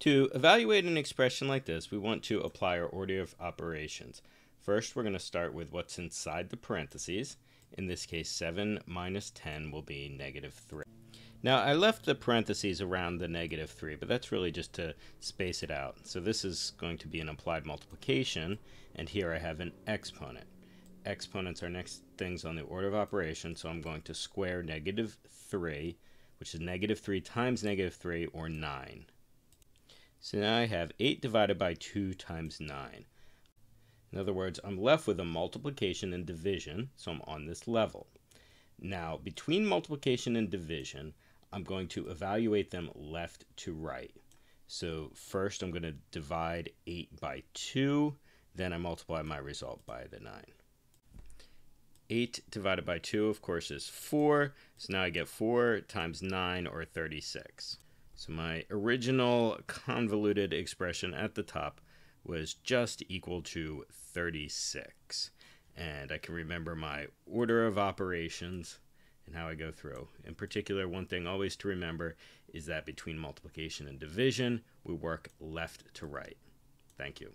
To evaluate an expression like this, we want to apply our order of operations. First, we're going to start with what's inside the parentheses. In this case, 7 minus 10 will be negative 3. Now, I left the parentheses around the negative 3, but that's really just to space it out. So this is going to be an applied multiplication, and here I have an exponent. Exponents are next things on the order of operation, so I'm going to square negative 3, which is negative 3 times negative 3, or 9. So now I have 8 divided by 2 times 9. In other words, I'm left with a multiplication and division, so I'm on this level. Now, between multiplication and division, I'm going to evaluate them left to right. So first I'm going to divide 8 by 2, then I multiply my result by the 9. 8 divided by 2, of course, is 4. So now I get 4 times 9, or 36. So my original convoluted expression at the top was just equal to 36. And I can remember my order of operations and how I go through. In particular, one thing always to remember is that between multiplication and division, we work left to right. Thank you.